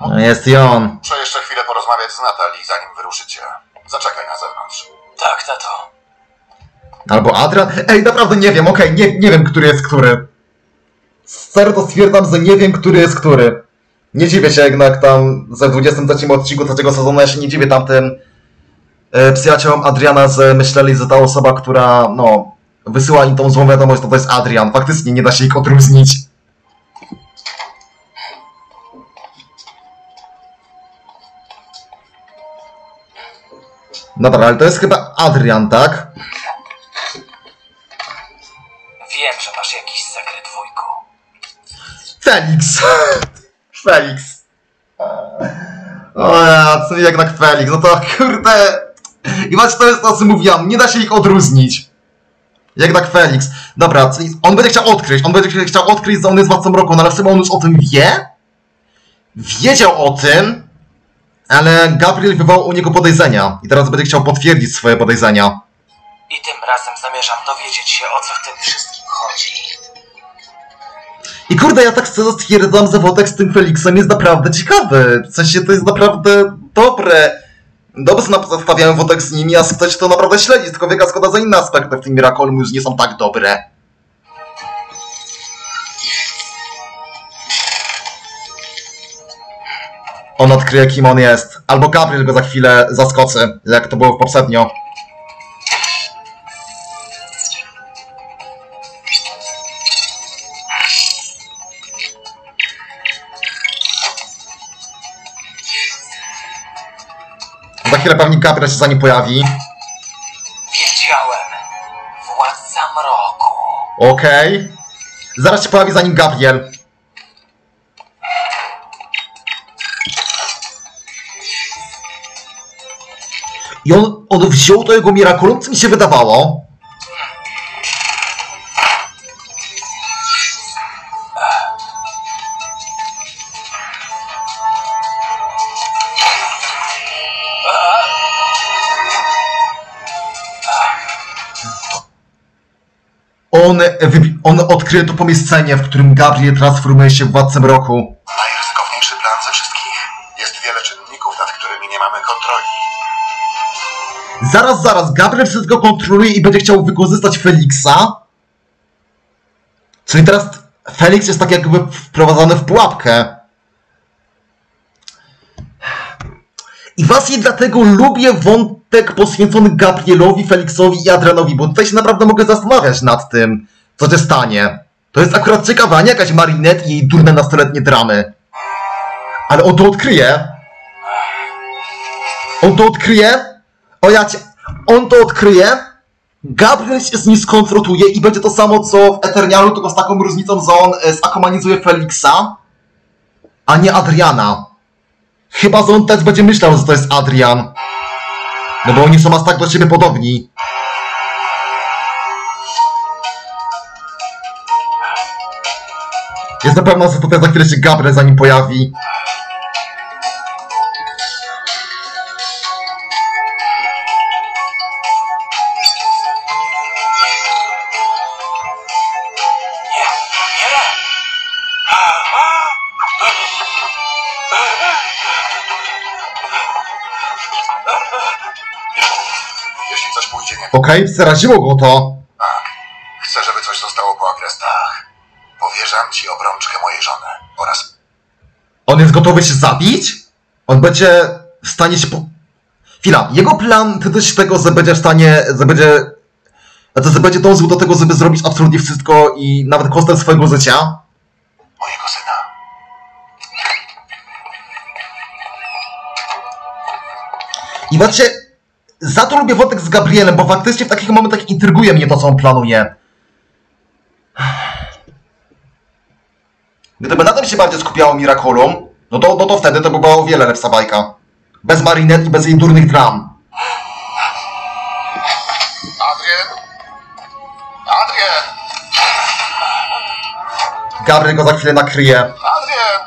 S1: No, Jest i on.
S6: Muszę jeszcze chwilę porozmawiać z Natalii, zanim wyruszycie. Zaczekaj na zewnątrz.
S5: Tak, tato.
S1: Albo Adrian. Ej, naprawdę nie wiem, okej, nie, nie wiem, który jest który. Serio to stwierdzam, że nie wiem, który jest który. Nie dziwię się jednak tam ze 23 odcinku trzeciego sezonu, ja się nie dziwię tamtym e, przyjaciołom Adriana, że myśleli, że ta osoba, która, no, wysyła im tą złą wiadomość, to to jest Adrian. Faktycznie nie da się ich odróżnić. Dobra, ale to jest chyba Adrian, tak?
S5: Wiem, że masz jakiś sekret, wujku.
S1: Felix! Felix! O ja, co jednak Felix, no to kurde... I właśnie to jest to, co mówiłam, nie da się ich odróżnić. Jednak Felix. Dobra, on będzie chciał odkryć, on będzie chciał odkryć, że on jest władcą roku, no ale w on już o tym wie? Wiedział o tym, ale Gabriel wywołał u niego podejrzenia i teraz będzie chciał potwierdzić swoje podejrzenia.
S5: I tym razem zamierzam dowiedzieć się, o co w tym wszystkim chodzi.
S1: I kurde, ja tak szczerze stwierdzam, że wątek z tym Felixem jest naprawdę ciekawy. W sensie to jest naprawdę dobre. Dobrze nam przedstawiają wątek z nimi, a ktoś to naprawdę śledzi, tylko wielka szkoda, że inne aspekty w tym Miraculum już nie są tak dobre. On odkryje, kim on jest. Albo Gabriel go za chwilę zaskoczy, jak to było poprzednio. Chwilę pewnie Gabriel się za nim pojawi.
S5: Wiedziałem. Władca mroku.
S1: Okej. Zaraz się pojawi za nim Gabriel. I on, on wziął to jego Miraculum, co mi się wydawało. On, odkryje to pomieszczenie, w którym Gabriel transformuje się w Władcę Mroku.
S6: Najryzykowniejszy plan ze wszystkich. Jest wiele czynników, nad którymi nie mamy kontroli.
S1: Zaraz, zaraz, Gabriel wszystko kontroluje i będzie chciał wykorzystać Felixa. Czyli teraz Felix jest tak jakby wprowadzany w pułapkę. I właśnie dlatego lubię wątek poświęcony Gabrielowi, Felixowi i Adrianowi, bo tutaj się naprawdę mogę zastanawiać nad tym, co się stanie. To jest akurat ciekawe, a nie jakaś Marinette i jej durne nastoletnie dramy. Ale on to odkryje. On to odkryje. O ja cię... On to odkryje. Gabriel się z nim skonfrontuje i będzie to samo co w Eternialu, tylko z taką różnicą, że on e, zakomanizuje Felixa, a nie Adriana. Chyba, że on też będzie myślał, że to jest Adrian. No bo oni są aż tak do siebie podobni. Więc na pewno że tutaj za chwilę się Gabriel zanim pojawi. Okej, okay, przeraziło go to. On jest gotowy się zabić? On będzie w stanie się po... Chwila, jego plan to też tego, że będzie w stanie, że będzie... Znaczy, że będzie dążył do tego, żeby zrobić absolutnie wszystko i nawet kosztem swojego życia.
S6: mojego syna.
S1: I właśnie za to lubię wątek z Gabrielem, bo faktycznie w takich momentach intryguje mnie to, co on planuje. Gdyby na tym się bardziej skupiało Miraculum, no to, no to wtedy to by była o wiele lepsza bajka. Bez Marinette i bez jej durnych dram.
S6: Adrien? Adrien!
S1: Gabriel go za chwilę nakryje.
S6: Adrien!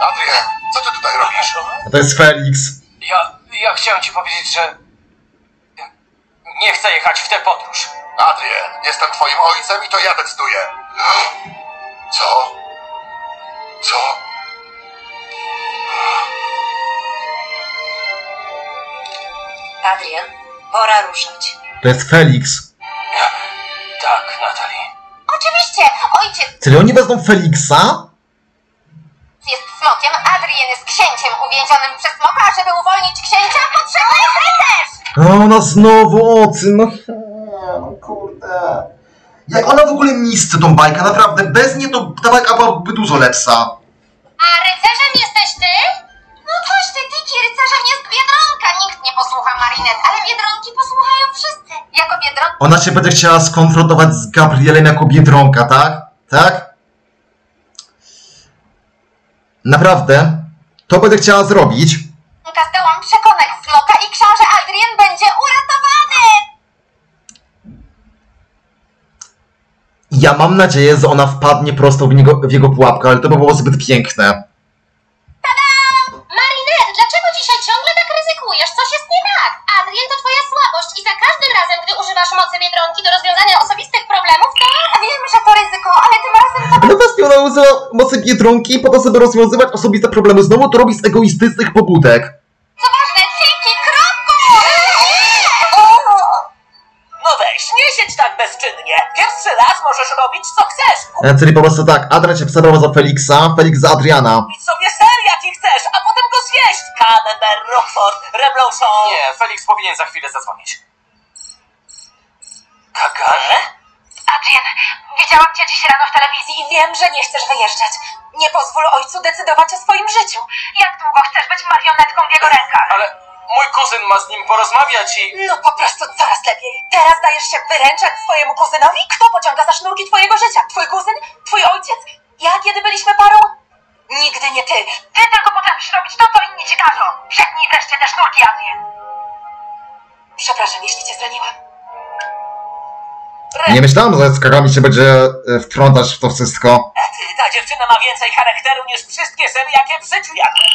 S6: Adrien, co ty tutaj robisz?
S1: To jest Felix.
S5: Ja, ja chciałem ci powiedzieć, że... Nie chcę jechać w tę podróż.
S6: Adrien, jestem twoim ojcem i to ja decyduję. Co? Co?
S11: Adrian, pora ruszać.
S1: To jest Felix.
S5: Tak, Natalie.
S2: Oczywiście, ojciec
S1: Czyli oni wezmą Felixa?
S2: jest smokiem, Adrien jest księciem uwięzionym przez smoka, a żeby uwolnić księcia, potrzebny jest rycerz!
S1: O, ona znowu ocy, no no kurde. Jak ona w ogóle niszczy tą bajkę, naprawdę. Bez niej to ta bajka byłaby dużo lepsza.
S2: A rycerzem jesteś ty? No coś ty, Tiki, rycerzem jest Biedronka. Nikt nie posłucha Marinette, ale Biedronki posłuchają wszyscy. Jako Biedronka
S1: Ona się będzie chciała skonfrontować z Gabrielem jako Biedronka, tak? Tak? Naprawdę? To będę chciała zrobić.
S2: zdołam przekonać smoka i książę Adrien będzie uratowany!
S1: Ja mam nadzieję, że ona wpadnie prosto w, niego, w jego pułapkę, ale to by było zbyt piękne.
S2: Marinette, dlaczego dzisiaj ciągle tak ryzykujesz? Coś jest nie tak. Adrien to twoja słabość i za każdym razem, gdy używasz mocy Biedronki do rozwiązania osobistych problemów, to... Wiem, że to ryzyko, ale tym razem to...
S1: No właśnie, ona użyła mocy Biedronki po to, żeby rozwiązywać osobiste problemy. Znowu to robi z egoistycznych pobudek. E, Czyli po prostu tak, Adrian się przebrał za Felixa, Felix za Adriana.
S10: Kupić sobie ser jaki chcesz, a potem go zjeść. Camembert, Roquefort, Reblochon.
S5: Nie, Felix powinien za chwilę zadzwonić. Kagane?
S2: Adrien, widziałam cię dziś rano w telewizji i wiem, że nie chcesz wyjeżdżać. Nie pozwól ojcu decydować o swoim życiu. Jak długo chcesz być marionetką w jego rękach?
S5: Ale mój kuzyn ma z nim porozmawiać i...
S2: No po prostu coraz lepiej. Teraz dajesz się wyręczać swojemu kuzynowi? Kto pociąga za sznurki twojego życia? Twój kuzyn? Twój ojciec? Ja, kiedy byliśmy parą? Nigdy nie ty. Ty tylko potrafisz robić to, co inni ci każą. Przetnij wreszcie te sznurki, Adrien. Przepraszam, jeśli cię zraniłam.
S1: Nie myślałem, że z Kagami się będzie e, wtrącać w to wszystko.
S10: Ta dziewczyna ma więcej charakteru niż wszystkie sery, jakie w życiu jadłem.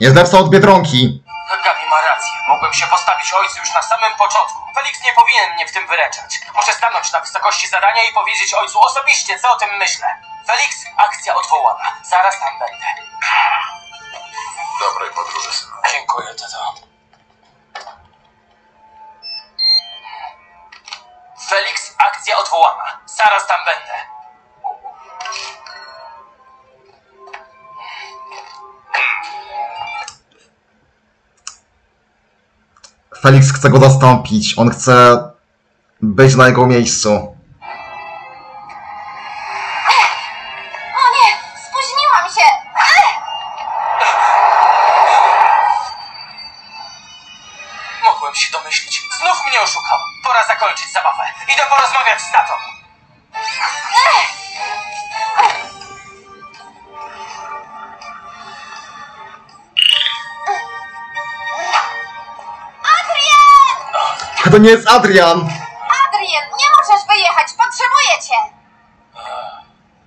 S1: Jest lepsza od Biedronki.
S5: Gabi ma rację. Mogłem się postawić ojcu już na samym początku. Felix nie powinien mnie w tym wyręczać. Muszę stanąć na wysokości zadania i powiedzieć ojcu osobiście, co o tym myślę. Felix, akcja odwołana. Zaraz tam będę.
S6: Dobrej podróży, synu.
S5: Dziękuję, tato. Felix, akcja odwołana. Zaraz tam będę.
S1: Felix chce go zastąpić. On chce być na jego miejscu. To nie jest Adrian!
S2: Adrien, nie możesz wyjechać, potrzebuję cię.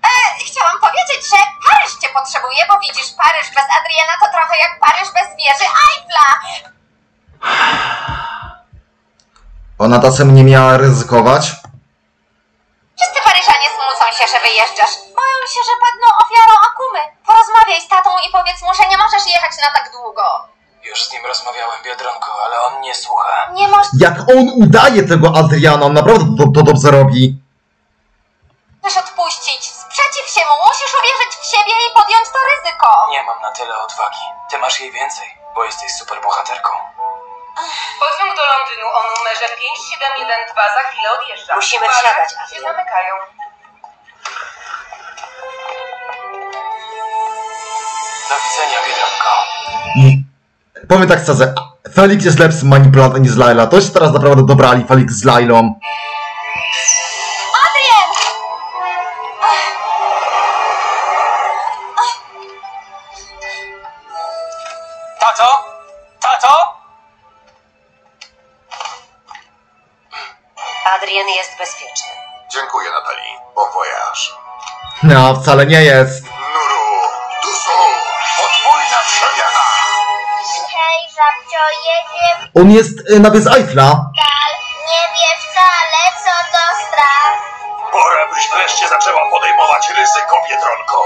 S2: E, chciałam powiedzieć, że Paryż cię potrzebuje, bo widzisz, Paryż bez Adriana to trochę jak Paryż bez wieży Eiffla.
S1: Ona czasem nie miała ryzykować.
S2: Wszyscy Paryżanie smucą się, że wyjeżdżasz. Boją się, że padną ofiarą akumy. Porozmawiaj z tatą i powiedz mu, że nie możesz jechać na tak długo.
S5: Już z nim rozmawiałem, Biedronko, ale on nie słucha.
S11: Nie możesz
S1: Jak on udaje tego Adriana, on naprawdę to, to dobrze robi.
S11: odpuścić. Sprzeciw się mu. Musisz uwierzyć w siebie i podjąć to ryzyko.
S5: Nie mam na tyle odwagi. Ty masz jej więcej, bo jesteś superbohaterką.
S13: Pociąg do Londynu o numerze 5712 za chwilę odjeżdża.
S11: Musimy
S13: Uwaga,
S11: wsiadać,
S13: się
S11: Adrian.
S13: zamykają.
S5: Do widzenia, Biedronko.
S1: Powiem tak szczerze, Felix jest lepszym manipulatorem niż Laila. To się teraz naprawdę dobrali Felix z Lailą.
S11: Adrian!
S5: Tato? Tato?
S11: Adrian jest bezpieczny.
S6: Dziękuję, Natalii. Bon voyage.
S1: No, wcale nie jest. On jest y, na bez Eiffla.
S9: Nie wie wcale, co to strach.
S7: Pora byś wreszcie zaczęła podejmować ryzyko, Biedronko.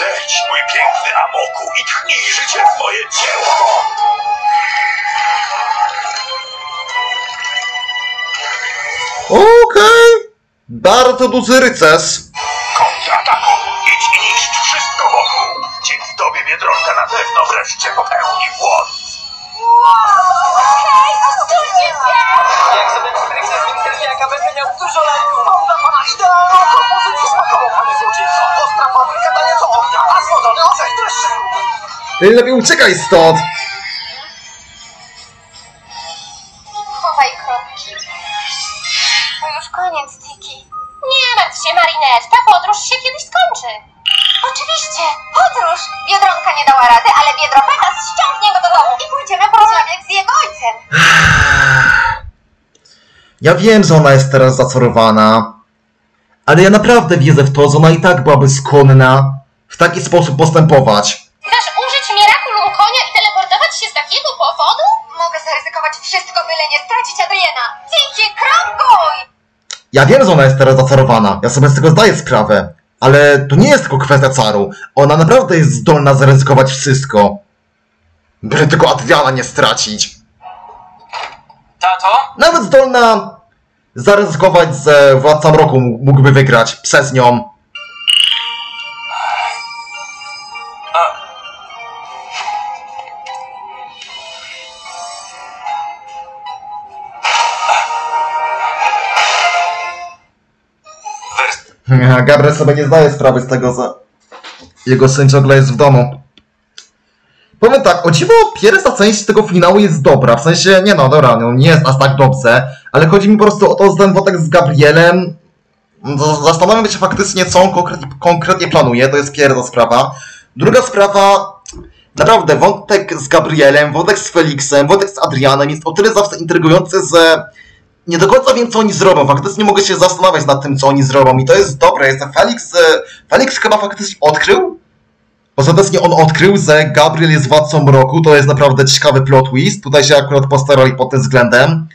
S7: Leć, mój piękny Amoku, i tchnij życie w moje dzieło.
S1: Okej. Bardzo duży rycerz.
S7: Wreszcie popełni błąd.
S11: Hej, odsuńcie się!
S10: Jak sobie wstrygnę z Winterniaka, będę miał dużo lajków. Mam dla pana idealną smakową, panie złoczyńco. Ostra fabryka daje to ognia, a słodzony orzech dreszczy.
S1: Lepiej uciekaj stąd.
S11: Chowaj kropki. To już koniec, Tiki. Nie martw się, Marinette. Ta podróż się kiedyś skończy. Oczywiście. Podróż. Biedronka nie dała rady, ale Biedro Pegas ściągnie go do domu i pójdziemy porozmawiać z jego ojcem.
S1: Ja wiem, że ona jest teraz zacorowana. Ale ja naprawdę wierzę w to, że ona i tak byłaby skłonna w taki sposób postępować.
S11: Chcesz użyć Miraculum konia i teleportować się z takiego powodu? Mogę zaryzykować wszystko, byle nie stracić Adriana. Tiki, krąguj!
S1: Ja wiem, że ona jest teraz zaczarowana. Ja sobie z tego zdaję sprawę. Ale to nie jest tylko kwestia caru. Ona naprawdę jest zdolna zaryzykować wszystko. Byle tylko Adriana nie stracić.
S5: Tato?
S1: Nawet zdolna zaryzykować, że Władca Mroku mógłby wygrać przez nią. Gabriel sobie nie zdaje sprawy z tego, że jego syn ciągle jest w domu. Powiem tak, o dziwo pierwsza część tego finału jest dobra, w sensie, nie no, dobra, no, nie jest aż tak dobrze, ale chodzi mi po prostu o to, że ten wątek z Gabrielem, z- zastanawiam się faktycznie, co on konkretnie, konkretnie planuje, to jest pierwsza sprawa. Druga sprawa, naprawdę, wątek z Gabrielem, wątek z Felixem, wątek z Adrianem jest o tyle zawsze intrygujący, że nie do końca wiem, co oni zrobią. Faktycznie mogę się zastanawiać nad tym, co oni zrobią. I to jest dobre. Jest Felix. e, Felix chyba faktycznie odkrył. Ostatecznie on odkrył, że Gabriel jest władcą mroku. To jest naprawdę ciekawy plot twist. Tutaj się akurat postarali pod tym względem.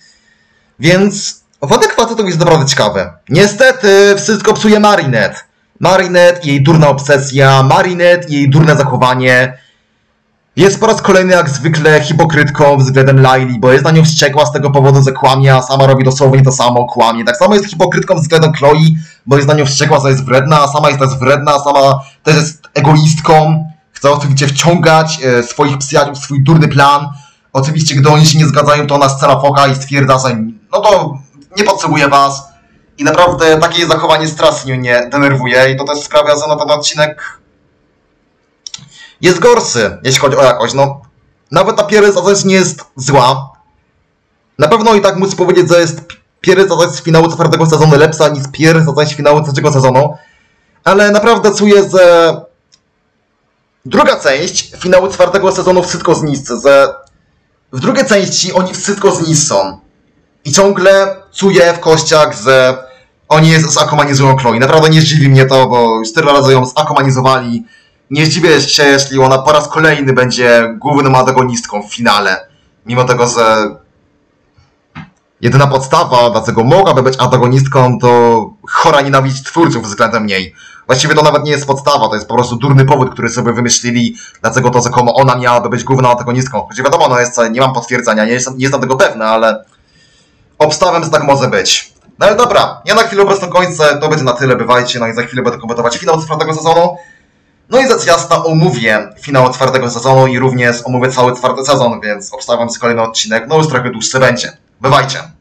S1: Więc wątek facetów jest naprawdę ciekawy. Niestety wszystko psuje Marinette. Marinette jej durna obsesja, Marinette jej durne zachowanie. Jest po raz kolejny jak zwykle hipokrytką względem Laili, bo jest na nią wściekła z tego powodu, że kłamie, a sama robi dosłownie to samo, kłamie. Tak samo jest hipokrytką względem Chloe, bo jest na nią wściekła, że jest wredna, a sama jest też wredna, a sama też jest egoistką. Chce oczywiście wciągać e, swoich przyjaciół w swój durny plan. Oczywiście, gdy oni się nie zgadzają, to ona scena foka i stwierdza, że no to nie potrzebuję was. I naprawdę takie zachowanie strasznie mnie denerwuje i to też sprawia, że na ten odcinek jest gorszy, jeśli chodzi o jakość. No, nawet ta pierwsza część nie jest zła. Na pewno i tak muszę powiedzieć, że jest pierwsza część finału czwartego sezonu lepsza niż pierwsza część finału trzeciego sezonu. Ale naprawdę czuję, że druga część finału czwartego sezonu wszystko zniszczy, że w drugiej części oni wszystko zniszczą. I ciągle czuję w kościach, że oni je zakomanizują Chloe. Naprawdę nie zdziwi mnie to, bo już tyle razy ją zakomanizowali. Nie zdziwię się, jeśli ona po raz kolejny będzie główną antagonistką w finale. Mimo tego, że jedyna podstawa, dlaczego mogłaby być antagonistką, to chora nienawiść twórców względem niej. Właściwie to nawet nie jest podstawa, to jest po prostu durny powód, który sobie wymyślili, dlaczego to rzekomo ona miałaby być główną antagonistką. Choć wiadomo, no jest, nie mam potwierdzenia, nie jestem, nie jestem tego pewny, ale obstawiam, że tak może być. No ale dobra, ja na chwilę obecną kończę, to będzie na tyle, bywajcie, no i za chwilę będę komentować finał czwartego sezonu. No i rzecz jasna omówię finał czwartego sezonu i również omówię cały czwarty sezon, więc obstawiam, że kolejny odcinek, no już trochę dłuższy będzie. Bywajcie!